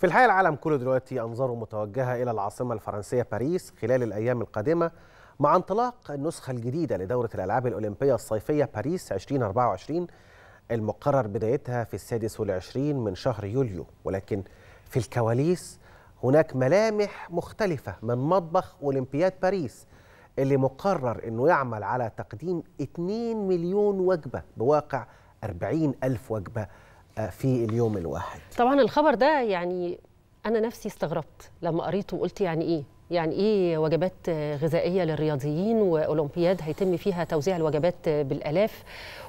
في الحقيقة العالم كله دلوقتي أنظاره متوجهة إلى العاصمة الفرنسية باريس خلال الأيام القادمة مع انطلاق النسخة الجديدة لدورة الألعاب الأولمبية الصيفية باريس 2024 المقرر بدايتها في السادس والعشرين من شهر يوليو. ولكن في الكواليس هناك ملامح مختلفة من مطبخ أولمبياد باريس اللي مقرر أنه يعمل على تقديم 2 مليون وجبة بواقع 40 ألف وجبة. في اليوم الواحد؟ طبعا الخبر ده يعني أنا نفسي استغربت لما قريته وقلت يعني إيه؟ يعني إيه وجبات غذائية للرياضيين وأولمبياد هيتم فيها توزيع الوجبات بالألاف؟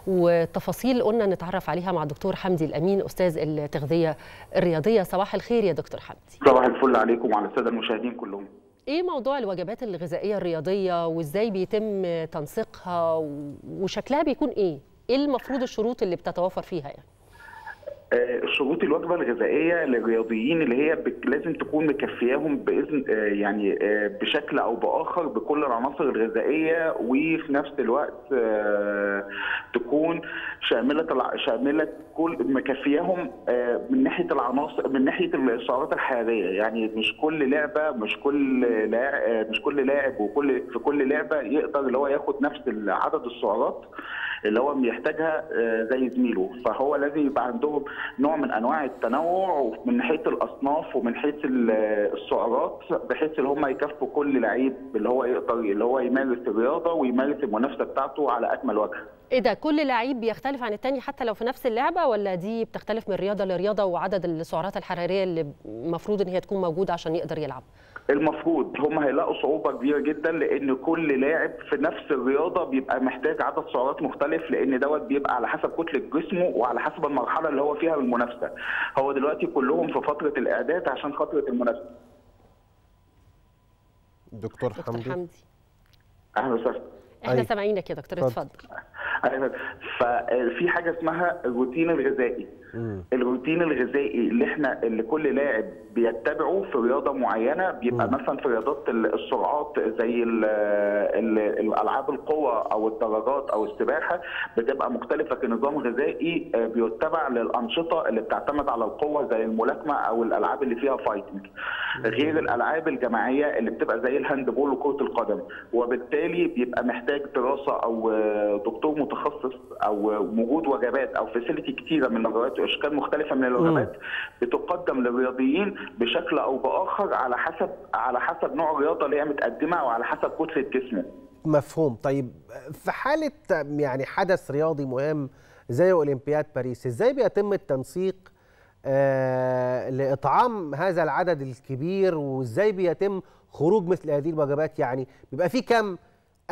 وتفاصيل قلنا نتعرف عليها مع الدكتور حمدي الأمين أستاذ التغذية الرياضية. صباح الخير يا دكتور حمدي. صباح الفل عليكم وعلى السادة المشاهدين كلهم. إيه موضوع الوجبات الغذائية الرياضية وإزاي بيتم تنسيقها وشكلها بيكون إيه؟ إيه المفروض الشروط اللي بتتوافر فيها يعني؟ شروط الوجبة الغذائية للرياضيين اللي هي لازم تكون مكفياهم باذن يعني بشكل أو بآخر بكل العناصر الغذائية وفي نفس الوقت تكون شاملة شاملة كل مكفياهم من ناحية العناصر من ناحية السعرات الحرارية. يعني مش كل لعبة مش كل لاعب مش كل لاعب وكل في كل لعبة يقدر اللي هو ياخد نفس عدد السعرات اللي هو بيحتاجها زي زميله. فهو لازم يبقى عندهم نوع من أنواع التنوع من ناحيه الأصناف ومن حيث السعرات بحيث إن هم يكفوا كل لعيب اللي هو يقدر اللي هو يمارس الرياضة ويمارس المنافسة بتاعته على أكمل وجه. إيه ده كل لعيب بيختلف عن التاني حتى لو في نفس اللعبة ولا دي بتختلف من رياضة لرياضة وعدد السعرات الحرارية اللي المفروض إن هي تكون موجودة عشان يقدر يلعب؟ المفروض هم هيلاقوا صعوبة كبيرة جدا لأن كل لاعب في نفس الرياضة بيبقى محتاج عدد سعرات مختلف لأن دوت بيبقى على حسب كتله جسمه وعلى حسب المرحلة اللي هو فيها المنافسه هو دلوقتي كلهم في فترة الإعداد عشان فترة المنافسة. دكتور حمدي, دكتور حمدي. أهلا وسهلا. إحنا سامعينك يا دكتور اتفضل. ففي حاجة اسمها الروتين الغذائي. الروتين الغذائي اللي إحنا اللي كل لاعب بيتبعه في رياضة معينة بيبقى مم. مثلا في رياضات السرعات زي ال ال الالعاب القوى أو الدراجات أو السباحة بتبقى مختلفة كنظام غذائي بيتبع للأنشطة اللي بتعتمد على القوة زي الملاكمة أو الألعاب اللي فيها fighting غير الألعاب الجماعية اللي بتبقى زي ال handball وكرة القدم. وبالتالي بيبقى محتاج دراسة أو دكتور متخصص أو وجود وجبات أو فاسيلتي كتيرة من الوجبات وإشكال مختلفة من الوجبات بتقدم للرياضيين بشكل أو بآخر على حسب على حسب نوع الرياضة اللي هي متقدمة وعلى حسب كتله جسمه. مفهوم. طيب في حالة يعني حدث رياضي مهم زي أولمبياد باريس إزاي بيتم التنسيق آه لإطعام هذا العدد الكبير وإزاي بيتم خروج مثل هذه الوجبات؟ يعني بيبقى في كم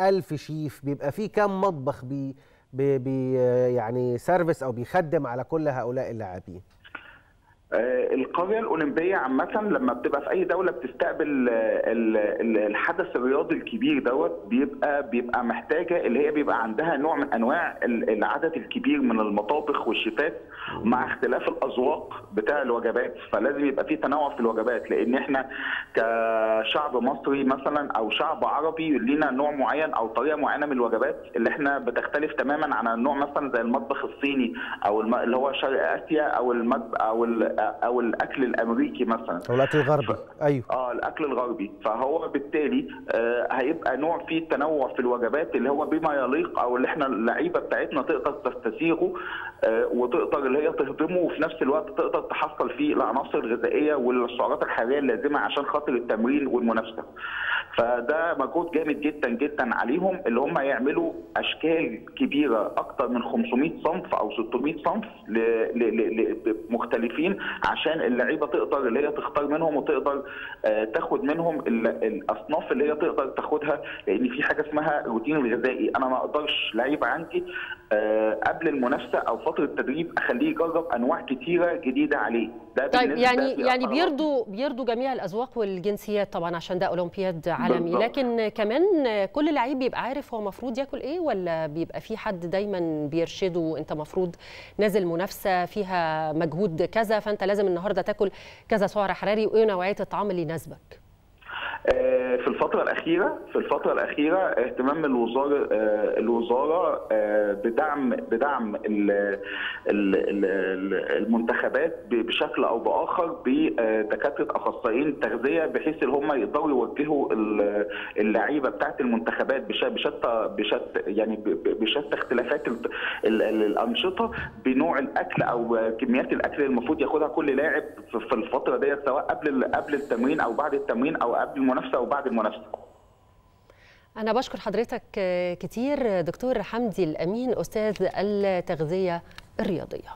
ألف شيف بيبقى في كم مطبخ بي بي يعني service أو بيخدم على كل هؤلاء اللاعبين. القريه الأولمبية عامة لما بتبقى في أي دولة بتستقبل الحدث الرياضي الكبير دوت بيبقى بيبقى محتاجة اللي هي بيبقى عندها نوع من أنواع العدد الكبير من المطابخ والشيفات مع اختلاف الأذواق بتاع الوجبات. فلازم يبقى في تنوع في الوجبات لأن إحنا كشعب مصري مثلا أو شعب عربي لينا نوع معين أو طريقة معينة من الوجبات اللي إحنا بتختلف تماما عن النوع مثلا زي المطبخ الصيني أو اللي هو شرق آسيا أو المطبخ أو أو الأكل الأمريكي مثلا. أو الأكل الغربي. ف... أيوه. آه الأكل الغربي. فهو بالتالي آه هيبقى نوع فيه تنوع في الوجبات اللي هو بما يليق أو اللي إحنا اللعيبة بتاعتنا تقدر تستسيغه آه وتقدر اللي هي تهضمه وفي نفس الوقت تقدر تحصل فيه العناصر الغذائية والسعرات الحرارية اللازمه عشان خاطر التمرين والمنافسة. فده مجهود جامد جدا جدا عليهم اللي هم يعملوا أشكال كبيرة أكتر من 500 صنف أو 600 صنف. مختلفين عشان اللعيبة تقدر اللي هي تختار منهم وتقدر تاخد منهم الأصناف اللي هي تقدر تاخدها لأن في حاجة اسمها الروتين الغذائي أنا ما أقدرش لعيب عندي قبل المنافسة أو فترة التدريب أخليه يجرب أنواع كتيرة جديدة عليه. ده طيب يعني يعني بيرضوا بيرضوا جميع الأذواق والجنسيات طبعا عشان ده أولمبياد عالمي. بالضبط. لكن كمان كل لعيب بيبقى عارف هو المفروض ياكل إيه ولا بيبقى في حد دايما بيرشده أنت المفروض نازل منافسة فيها مجهود كذا فأنت لازم النهارده تاكل كذا سعر حراري وإيه نوعية الطعام اللي يناسبك. في الفترة الأخيرة في الفترة الأخيرة اهتمام الوزارة الوزارة بدعم بدعم المنتخبات بشكل أو بآخر بدكاتره أخصائيين التغذيه بحيث إن هم يقدروا يوجهوا اللعيبة بتاعت المنتخبات بشتى بشتى يعني بشتى اختلافات الأنشطة بنوع الأكل أو كميات الأكل اللي المفروض ياخدها كل لاعب في الفترة ديت سواء قبل قبل التمرين أو بعد التمرين أو قبل المنافسة أو بعد المنافسة. أنا بشكر حضرتك كتير دكتور حمدي الأمين أستاذ التغذية الرياضية.